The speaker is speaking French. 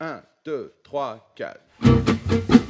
1, 2, 3, 4.